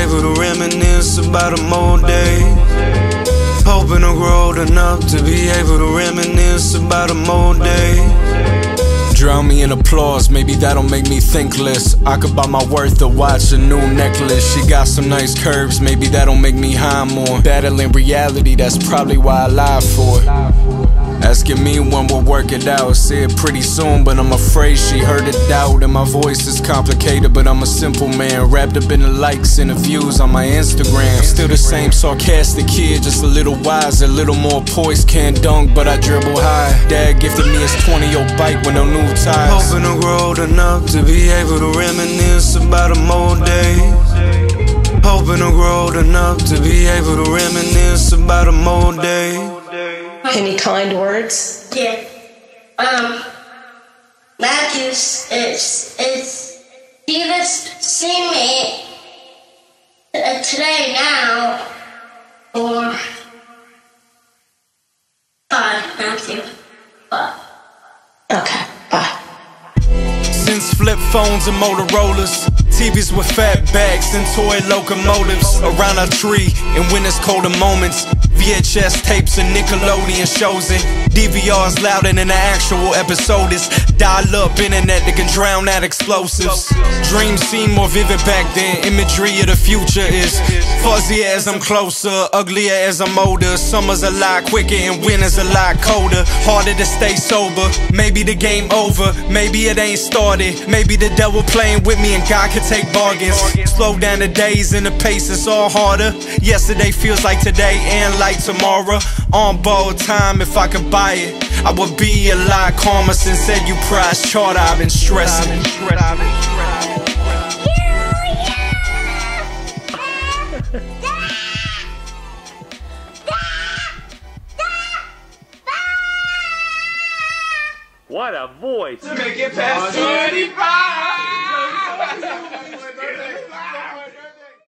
able to reminisce about them old days. Hoping to grow old enough to be able to reminisce about them old days. Drown me in applause, maybe that'll make me think less. I could buy my worth to watch a new necklace. She got some nice curves, maybe that'll make me high more. Battling reality, that's probably why I lie for it. Asking me when we'll work it out. See it pretty soon, but I'm afraid she heard it out. And my voice is complicated, but I'm a simple man. Wrapped up in the likes and the views on my Instagram. Still the same sarcastic kid, just a little wiser, a little more poised. Can't dunk, but I dribble high. Dad gifted me his 20 year bike with no new tires. Hoping to grow old enough to be able to reminisce about them old days. Hoping to grow old enough to be able to reminisce about them old days. Any kind words? Yeah. Um, Matthews is is he just see me uh, today now or bye Matthew. Bye. Okay, bye. Since flip phones and Motorola's, TVs with fat backs and toy locomotives around a tree, and when it's colder moments, VHS tapes and Nickelodeon shows and DVRs louder than the actual episode is. Dial up internet that can drown out explosives. Dreams seem more vivid back then. Imagery of the future is fuzzy as I'm closer, uglier as I'm older. Summer's a lot quicker and winter's a lot colder. Harder to stay sober. Maybe the game over. Maybe it ain't started. Maybe the devil playing with me and God can take bargains. Slow down the days and the pace is all harder. Yesterday feels like today and like tomorrow. On borrowed time, if I could buy it, I would be a lot calmer since said you price chart. I've been stressing. What a voice! To make it past 35!